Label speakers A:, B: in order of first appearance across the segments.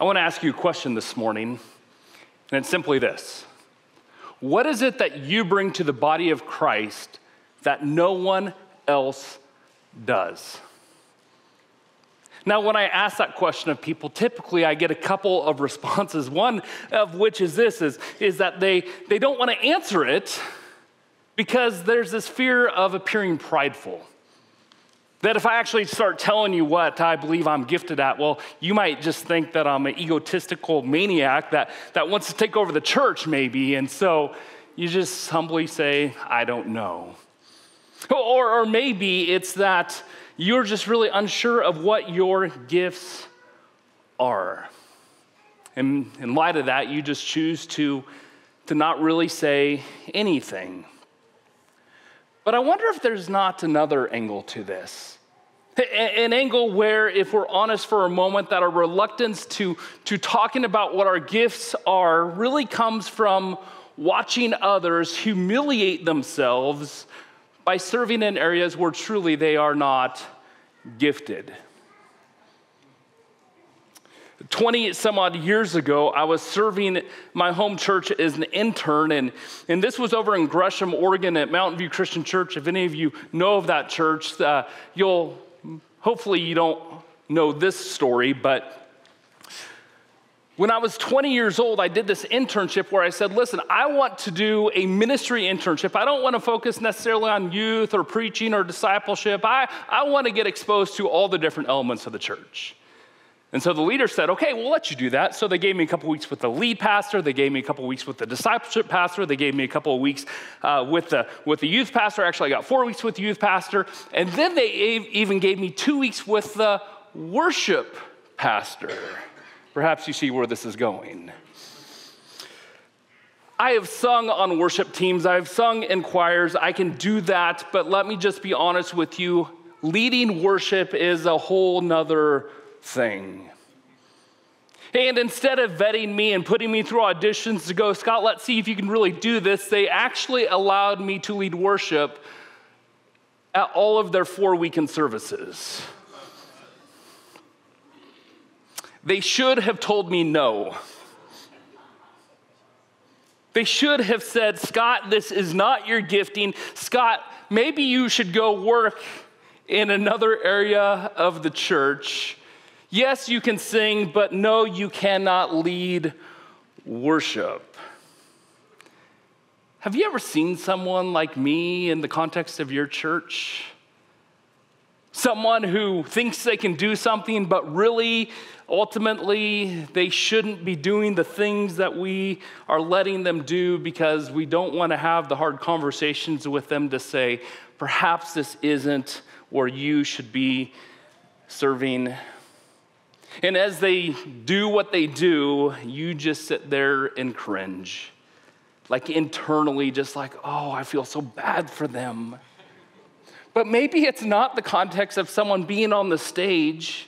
A: I want to ask you a question this morning, and it's simply this What is it that you bring to the body of Christ that no one else does? Now, when I ask that question of people, typically I get a couple of responses. One of which is this is, is that they, they don't want to answer it because there's this fear of appearing prideful. That if I actually start telling you what I believe I'm gifted at, well, you might just think that I'm an egotistical maniac that, that wants to take over the church, maybe. And so you just humbly say, I don't know. Or, or maybe it's that you're just really unsure of what your gifts are. And in light of that, you just choose to, to not really say anything. But I wonder if there's not another angle to this. An angle where, if we're honest for a moment, that our reluctance to, to talking about what our gifts are really comes from watching others humiliate themselves by serving in areas where truly they are not gifted. 20 some odd years ago, I was serving my home church as an intern, and, and this was over in Gresham, Oregon at Mountain View Christian Church. If any of you know of that church, uh, you'll hopefully you don't know this story, but when I was 20 years old, I did this internship where I said, listen, I want to do a ministry internship. I don't want to focus necessarily on youth or preaching or discipleship. I, I want to get exposed to all the different elements of the church. And so the leader said, okay, we'll let you do that. So they gave me a couple weeks with the lead pastor. They gave me a couple weeks with the discipleship pastor. They gave me a couple of weeks uh, with, the, with the youth pastor. Actually, I got four weeks with the youth pastor. And then they even gave me two weeks with the worship pastor. Perhaps you see where this is going. I have sung on worship teams, I've sung in choirs, I can do that, but let me just be honest with you leading worship is a whole nother thing. And instead of vetting me and putting me through auditions to go, Scott, let's see if you can really do this, they actually allowed me to lead worship at all of their four weekend services. They should have told me no. They should have said, Scott, this is not your gifting. Scott, maybe you should go work in another area of the church. Yes, you can sing, but no, you cannot lead worship. Have you ever seen someone like me in the context of your church? Someone who thinks they can do something, but really Ultimately, they shouldn't be doing the things that we are letting them do because we don't want to have the hard conversations with them to say, perhaps this isn't where you should be serving. And as they do what they do, you just sit there and cringe. Like internally, just like, oh, I feel so bad for them. But maybe it's not the context of someone being on the stage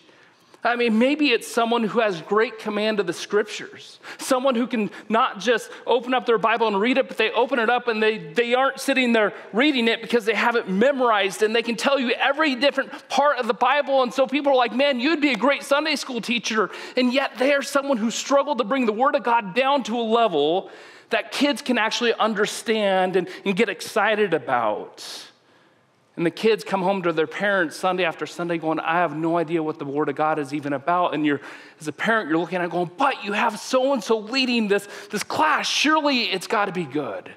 A: I mean, maybe it's someone who has great command of the scriptures, someone who can not just open up their Bible and read it, but they open it up and they, they aren't sitting there reading it because they have it memorized and they can tell you every different part of the Bible. And so people are like, man, you'd be a great Sunday school teacher. And yet they are someone who struggled to bring the Word of God down to a level that kids can actually understand and, and get excited about. And the kids come home to their parents Sunday after Sunday going, I have no idea what the Word of God is even about. And you're, as a parent, you're looking at it going, but you have so and so leading this, this class. Surely it's got to be good.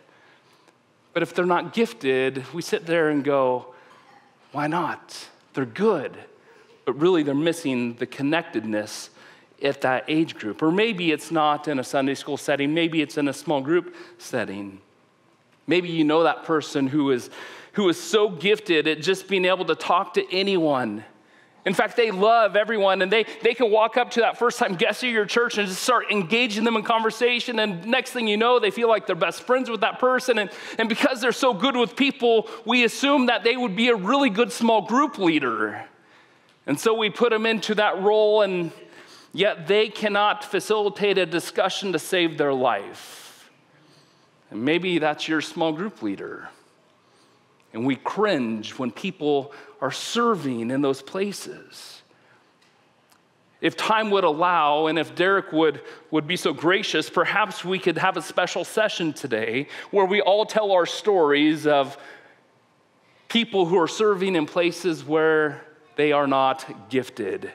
A: But if they're not gifted, we sit there and go, why not? They're good. But really, they're missing the connectedness at that age group. Or maybe it's not in a Sunday school setting, maybe it's in a small group setting. Maybe you know that person who is who is so gifted at just being able to talk to anyone. In fact, they love everyone and they, they can walk up to that first time guest at your church and just start engaging them in conversation. And next thing you know, they feel like they're best friends with that person. And, and because they're so good with people, we assume that they would be a really good small group leader. And so we put them into that role, and yet they cannot facilitate a discussion to save their life. And maybe that's your small group leader. And we cringe when people are serving in those places. if time would allow and if Derek would, would be so gracious, perhaps we could have a special session today where we all tell our stories of people who are serving in places where they are not gifted.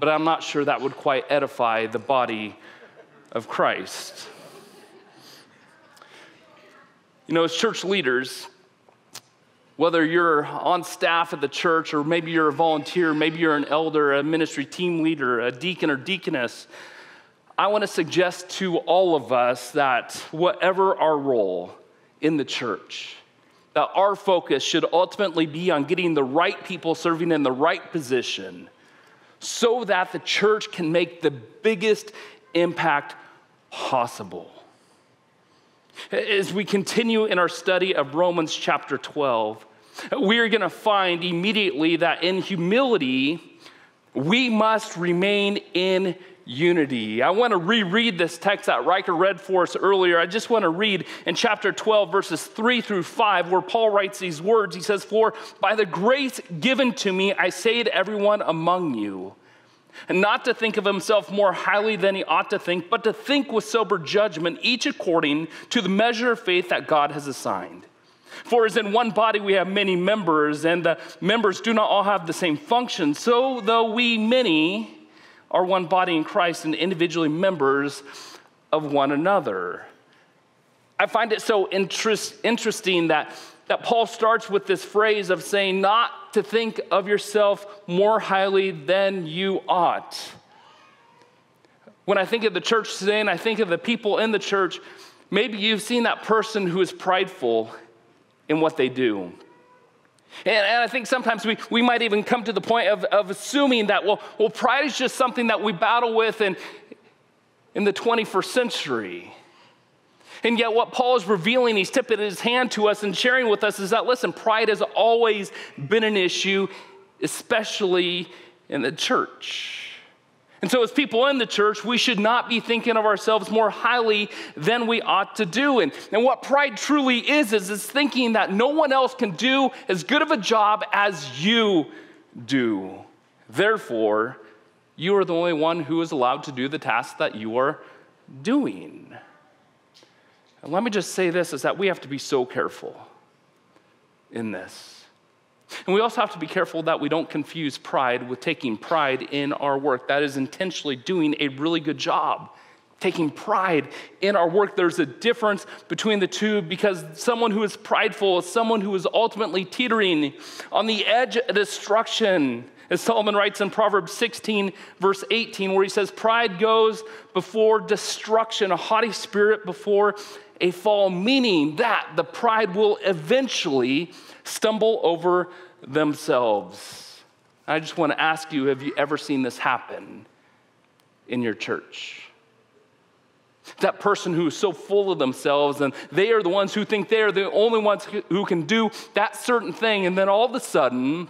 A: But I'm not sure that would quite edify the body of Christ. You know, as church leaders, whether you're on staff at the church or maybe you're a volunteer, maybe you're an elder, a ministry team leader, a deacon or deaconess, I want to suggest to all of us that whatever our role in the church, that our focus should ultimately be on getting the right people serving in the right position so that the church can make the biggest impact possible. As we continue in our study of Romans chapter 12, we are going to find immediately that in humility, we must remain in unity. I want to reread this text that Riker read for us earlier. I just want to read in chapter 12, verses 3 through 5, where Paul writes these words. He says, For by the grace given to me, I say to everyone among you, and not to think of himself more highly than he ought to think, but to think with sober judgment, each according to the measure of faith that God has assigned. For as in one body we have many members, and the members do not all have the same function, so though we many are one body in Christ and individually members of one another. I find it so interest, interesting that, that Paul starts with this phrase of saying, not to think of yourself more highly than you ought. When I think of the church today and I think of the people in the church, maybe you've seen that person who is prideful in what they do. And, and, I think sometimes we, we might even come to the point of, of assuming that, well, well, pride is just something that we battle with in, in the 21st century. And yet, what Paul is revealing, he's tipping his hand to us and sharing with us is that, listen, pride has always been an issue, especially in the church. And so, as people in the church, we should not be thinking of ourselves more highly than we ought to do. And, and what pride truly is, is, is thinking that no one else can do as good of a job as you do. Therefore, you are the only one who is allowed to do the task that you are doing. And let me just say this is that we have to be so careful in this. And we also have to be careful that we don't confuse pride with taking pride in our work. That is intentionally doing a really good job. Taking pride in our work. There's a difference between the two because someone who is prideful is someone who is ultimately teetering on the edge of destruction. As Solomon writes in Proverbs 16, verse 18, where he says, Pride goes before destruction, a haughty spirit before a fall, meaning that the pride will eventually stumble over themselves. I just want to ask you have you ever seen this happen in your church? That person who is so full of themselves and they are the ones who think they are the only ones who can do that certain thing, and then all of a sudden,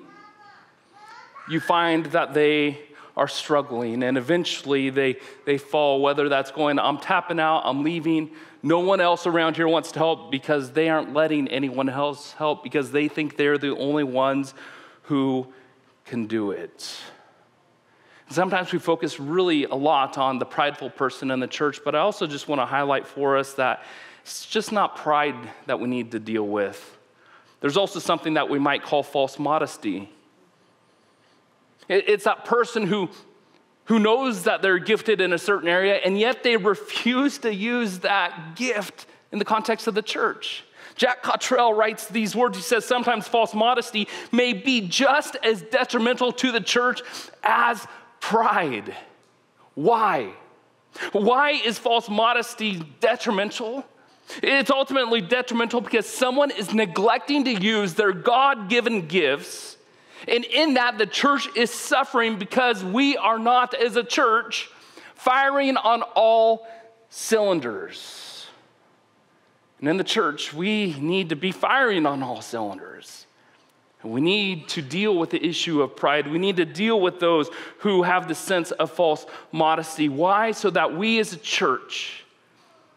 A: you find that they are struggling and eventually they, they fall, whether that's going, I'm tapping out, I'm leaving, no one else around here wants to help because they aren't letting anyone else help because they think they're the only ones who can do it. Sometimes we focus really a lot on the prideful person in the church, but I also just want to highlight for us that it's just not pride that we need to deal with. There's also something that we might call false modesty. It's that person who who knows that they're gifted in a certain area, and yet they refuse to use that gift in the context of the church. Jack Cottrell writes these words. He says, Sometimes false modesty may be just as detrimental to the church as pride. Why? Why is false modesty detrimental? It's ultimately detrimental because someone is neglecting to use their God given gifts and in that, the church is suffering because we are not, as a church, firing on all cylinders. And in the church, we need to be firing on all cylinders. We need to deal with the issue of pride. We need to deal with those who have the sense of false modesty. Why? So that we as a church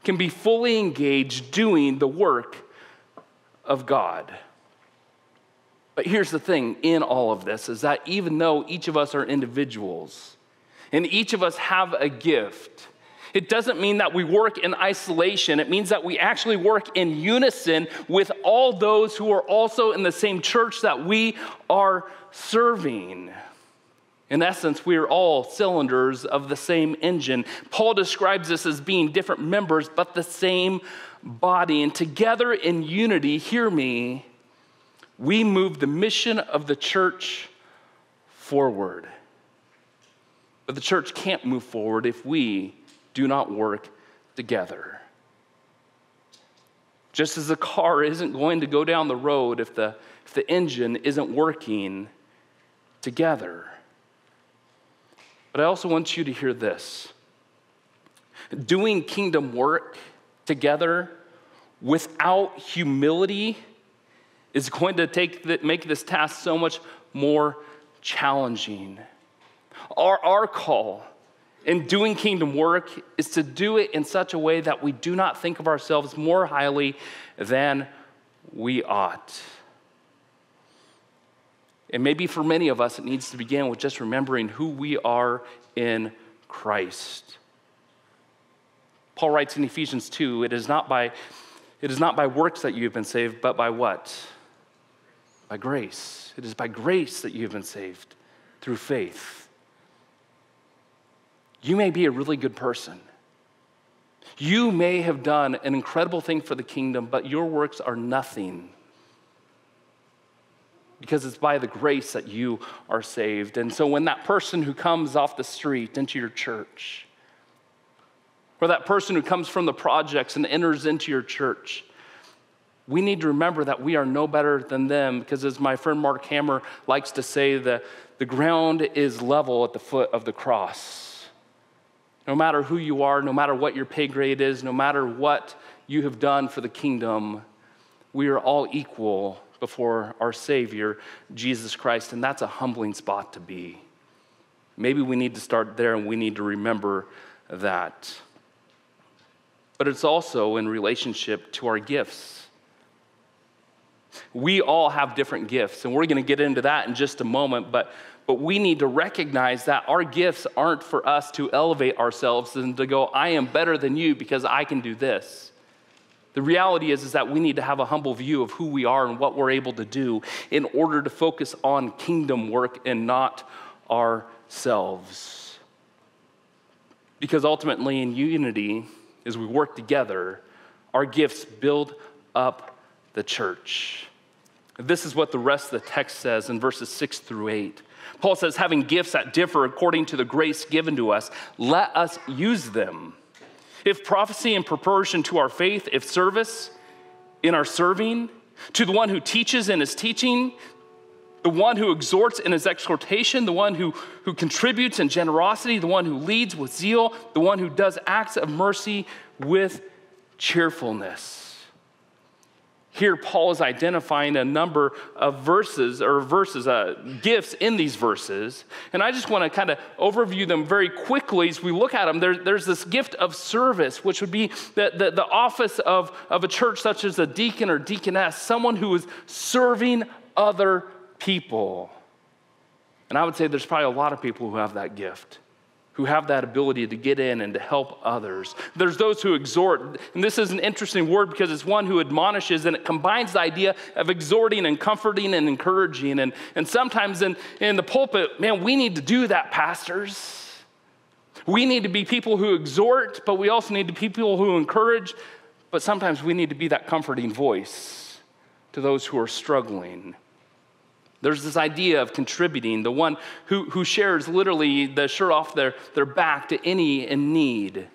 A: can be fully engaged doing the work of God. But here's the thing in all of this is that even though each of us are individuals, And each of us have a gift. It doesn't mean that we work in isolation. It means that we actually work in unison with all those who are also in the same church that we are serving. In essence, we are all cylinders of the same engine. Paul describes this as being different members, but the same body. And together in unity, hear me, we move the mission of the church forward. But the church can't move forward if we do not work together. Just as a car isn't going to go down the road if the, if the engine isn't working together. But I also want you to hear this doing kingdom work together without humility is going to take the, make this task so much more challenging. Our, our call in doing kingdom work is to do it in such a way that we do not think of ourselves more highly than we ought. And maybe for many of us, it needs to begin with just remembering who we are in Christ. Paul writes in Ephesians 2 it is not by, it is not by works that you have been saved, but by what? By grace. It is by grace that you have been saved through faith. You may be a really good person. You may have done an incredible thing for the kingdom, but your works are nothing because it's by the grace that you are saved. And so when that person who comes off the street into your church, or that person who comes from the projects and enters into your church, we need to remember that we are no better than them because, as my friend Mark Hammer likes to say, the, the ground is level at the foot of the cross. No matter who you are, no matter what your pay grade is, no matter what you have done for the kingdom, we are all equal before our Savior, Jesus Christ, and that's a humbling spot to be. Maybe we need to start there and we need to remember that. But it's also in relationship to our gifts. We all have different gifts, and we're going to get into that in just a moment, but but we need to recognize that our gifts aren't for us to elevate ourselves and to go, I am better than you because I can do this. The reality is, is that we need to have a humble view of who we are and what we're able to do in order to focus on kingdom work and not ourselves. Because ultimately, in unity, as we work together, our gifts build up the church. This is what the rest of the text says in verses six through eight. Paul says, having gifts that differ according to the grace given to us, let us use them. If prophecy in proportion to our faith, if service in our serving, to the one who teaches in his teaching, the one who exhorts in his exhortation, the one who, who contributes in generosity, the one who leads with zeal, the one who does acts of mercy with cheerfulness. Here, Paul is identifying a number of verses or verses, uh, gifts in these verses. And I just want to kind of overview them very quickly as we look at them. There, there's this gift of service, which would be the, the, the office of, of a church such as a deacon or deaconess, someone who is serving other people. And I would say there's probably a lot of people who have that gift who have that ability to get in and to help others. There's those who exhort, and this is an interesting word because it's one who admonishes and it combines the idea of exhorting and comforting and encouraging. And, and sometimes in, in the pulpit, man, we need to do that, pastors. We need to be people who exhort, but we also need to be people who encourage, but sometimes we need to be that comforting voice to those who are struggling. There's this idea of contributing, the one who, who shares literally the shirt off their, their back to any in need.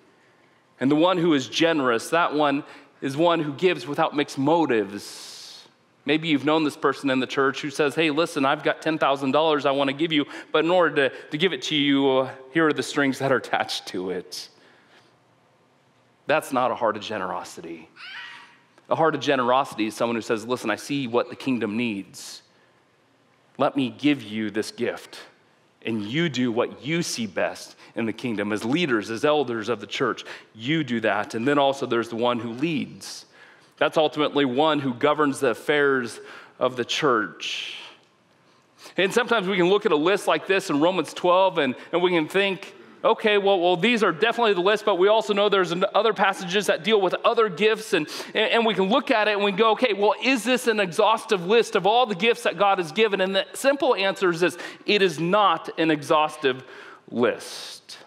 A: And the one who is generous, that one is one who gives without mixed motives. Maybe you've known this person in the church who says, Hey, listen, I've got $10,000 I want to give you, but in order to, to give it to you, uh, here are the strings that are attached to it. That's not a heart of generosity. A heart of generosity is someone who says, Listen, I see what the kingdom needs. Let me give you this gift, and you do what you see best in the kingdom. As leaders, as elders of the church, you do that. And then also there's the one who leads. That's ultimately one who governs the affairs of the church. And sometimes we can look at a list like this in Romans 12 and, and we can think, okay, well, well, these are definitely the list, but we also know there's other passages that deal with other gifts, and, and we can look at it and we go, okay, well, is this an exhaustive list of all the gifts that God has given? And the simple answer is this it is not an exhaustive list.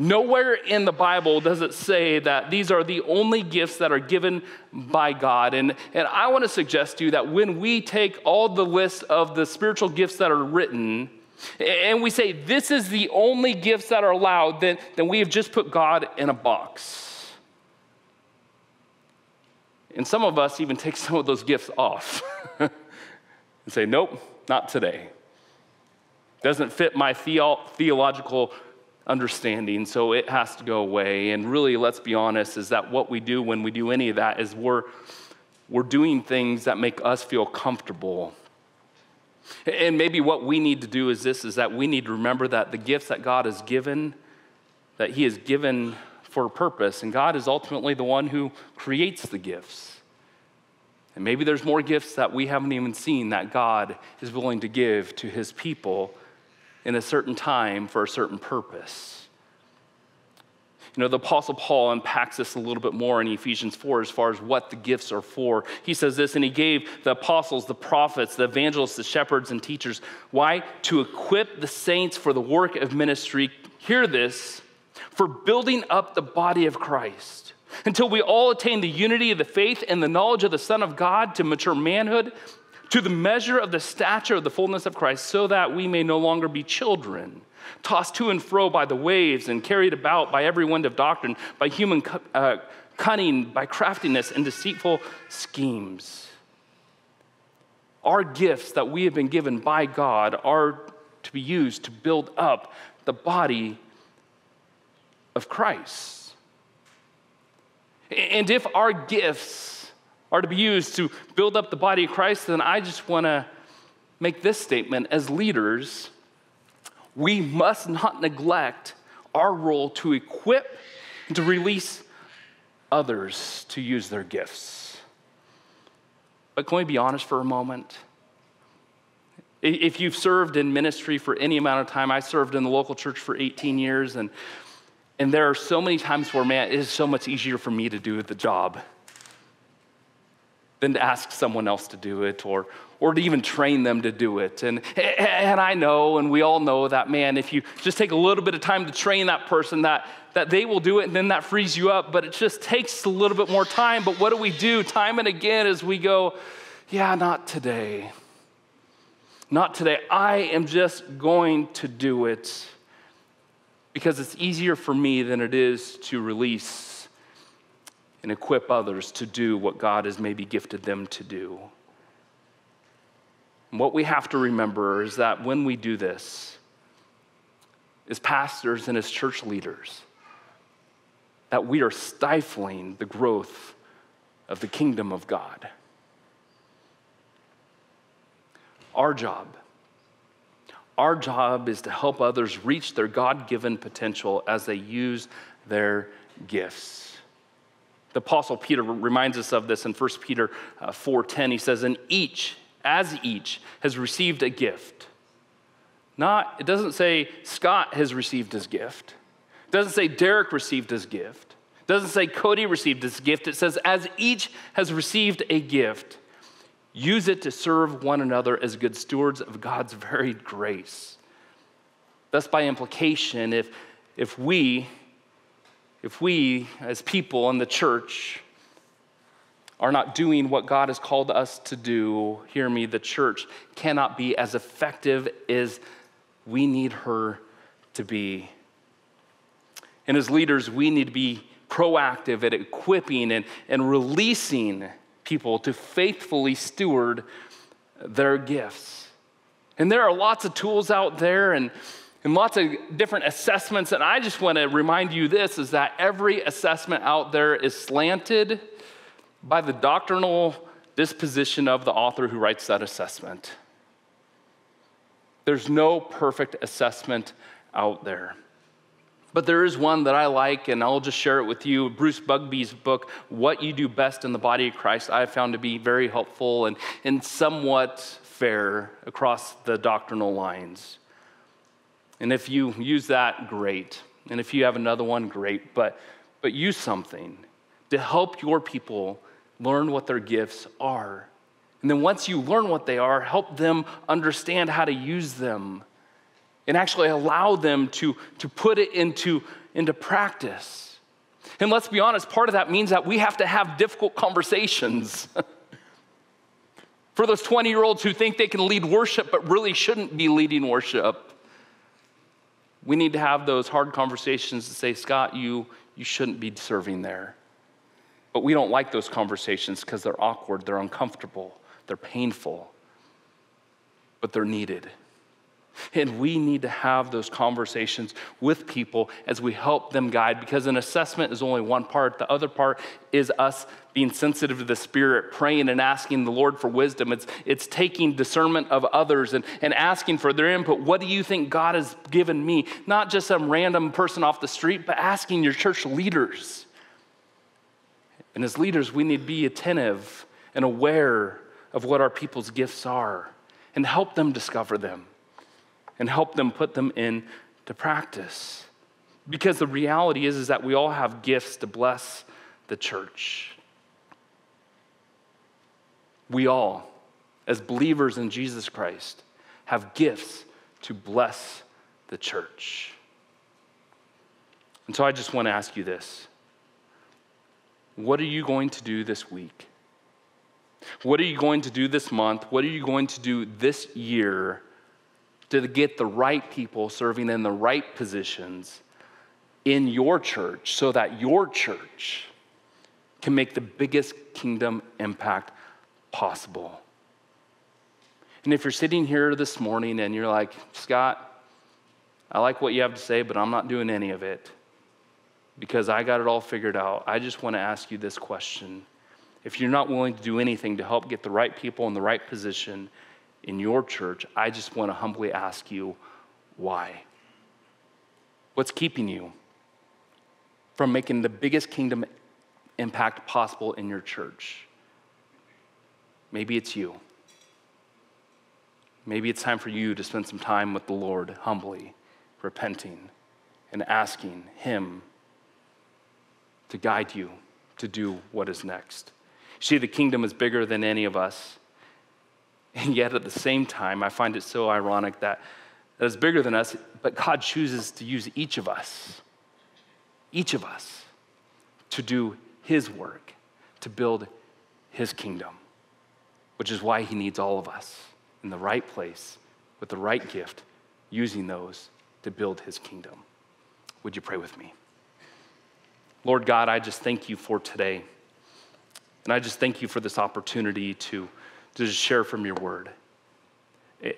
A: Nowhere in the Bible does it say that these are the only gifts that are given by God. And, and I want to suggest to you that when we take all the list of the spiritual gifts that are written, and we say this is the only gifts that are allowed, then, then we have just put God in a box. And some of us even take some of those gifts off and say, nope, not today. Doesn't fit my theo- theological understanding, so it has to go away. And really, let's be honest, is that what we do when we do any of that is we're, we're doing things that make us feel comfortable. And maybe what we need to do is this is that we need to remember that the gifts that God has given, that He has given for a purpose, and God is ultimately the one who creates the gifts. And maybe there's more gifts that we haven't even seen that God is willing to give to His people in a certain time for a certain purpose. You know, the Apostle Paul unpacks this a little bit more in Ephesians 4 as far as what the gifts are for. He says this, and he gave the apostles, the prophets, the evangelists, the shepherds, and teachers. Why? To equip the saints for the work of ministry. Hear this for building up the body of Christ until we all attain the unity of the faith and the knowledge of the Son of God to mature manhood to the measure of the stature of the fullness of Christ, so that we may no longer be children, tossed to and fro by the waves and carried about by every wind of doctrine, by human uh, cunning, by craftiness and deceitful schemes. Our gifts that we have been given by God are to be used to build up the body of Christ. And if our gifts are to be used to build up the body of Christ, then I just want to make this statement as leaders, we must not neglect our role to equip and to release others to use their gifts. But can we be honest for a moment? If you've served in ministry for any amount of time, I served in the local church for 18 years, and, and there are so many times where, man, it is so much easier for me to do the job than to ask someone else to do it or, or to even train them to do it. And, and I know, and we all know that, man, if you just take a little bit of time to train that person, that, that they will do it and then that frees you up. But it just takes a little bit more time. But what do we do time and again as we go, yeah, not today. Not today. I am just going to do it because it's easier for me than it is to release and equip others to do what God has maybe gifted them to do. And what we have to remember is that when we do this, as pastors and as church leaders, that we are stifling the growth of the kingdom of God. Our job, our job is to help others reach their God given potential as they use their gifts. The Apostle Peter reminds us of this in 1 Peter 4.10. Uh, he says, and each, as each, has received a gift. Not, it doesn't say Scott has received his gift. It doesn't say Derek received his gift. It doesn't say Cody received his gift. It says, as each has received a gift, use it to serve one another as good stewards of God's varied grace. Thus, by implication, if, if we if we, as people in the church, are not doing what God has called us to do, hear me, the church cannot be as effective as we need her to be. And as leaders, we need to be proactive at equipping and, and releasing people to faithfully steward their gifts. And there are lots of tools out there, and and lots of different assessments. And I just want to remind you this is that every assessment out there is slanted by the doctrinal disposition of the author who writes that assessment. There's no perfect assessment out there. But there is one that I like, and I'll just share it with you. Bruce Bugbee book, What You Do Best in the Body of Christ, I found to be very helpful and, and somewhat fair across the doctrinal lines. And if you use that, great. And if you have another one, great. But, but use something to help your people learn what their gifts are. And then once you learn what they are, help them understand how to use them and actually allow them to, to put it into, into practice. And let's be honest, part of that means that we have to have difficult conversations. For those 20 year olds who think they can lead worship but really shouldn't be leading worship, we need to have those hard conversations to say, Scott, you, you shouldn't be serving there. But we don't like those conversations because they're awkward, they're uncomfortable, they're painful, but they're needed. And we need to have those conversations with people as we help them guide because an assessment is only one part. The other part is us being sensitive to the Spirit, praying and asking the Lord for wisdom. It's, it's taking discernment of others and, and asking for their input. What do you think God has given me? Not just some random person off the street, but asking your church leaders. And as leaders, we need to be attentive and aware of what our people's gifts are and help them discover them and help them put them into practice. Because the reality is, is that we all have gifts to bless the church. We all, as believers in Jesus Christ, have gifts to bless the church. And so I just want to ask you this What are you going to do this week? What are you going to do this month? What are you going to do this year to get the right people serving in the right positions in your church so that your church can make the biggest kingdom impact possible. And if you're sitting here this morning and you're like, Scott, I like what you have to say, but I'm not doing any of it because I got it all figured out, I just want to ask you this question. If you're not willing to do anything to help get the right people in the right position in your church, I just want to humbly ask you why? What's keeping you from making the biggest kingdom impact possible in your church? Maybe it's you. Maybe it's time for you to spend some time with the Lord humbly, repenting, and asking Him to guide you to do what is next. See, the kingdom is bigger than any of us. And yet, at the same time, I find it so ironic that, that it's bigger than us, but God chooses to use each of us, each of us, to do His work, to build His kingdom, which is why He needs all of us in the right place with the right gift, using those to build His kingdom. Would you pray with me? Lord God, I just thank you for today. And I just thank you for this opportunity to to just share from your word.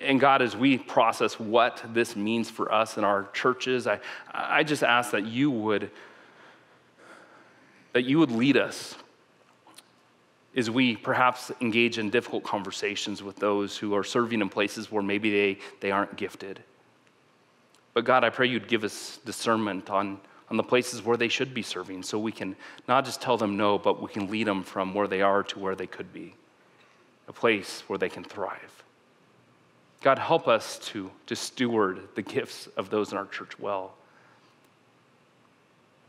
A: And God, as we process what this means for us in our churches, I, I just ask that you would that you would lead us as we perhaps engage in difficult conversations with those who are serving in places where maybe they, they aren't gifted. But God, I pray you'd give us discernment on, on the places where they should be serving so we can not just tell them no, but we can lead them from where they are to where they could be a place where they can thrive. God, help us to, to steward the gifts of those in our church well.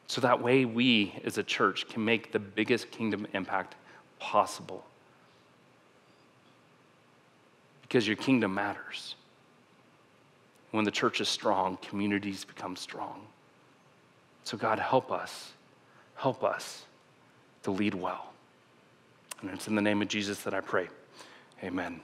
A: So that way, we as a church can make the biggest kingdom impact possible. Because your kingdom matters. When the church is strong, communities become strong. So, God, help us. Help us to lead well. And it's in the name of Jesus that I pray. Amen.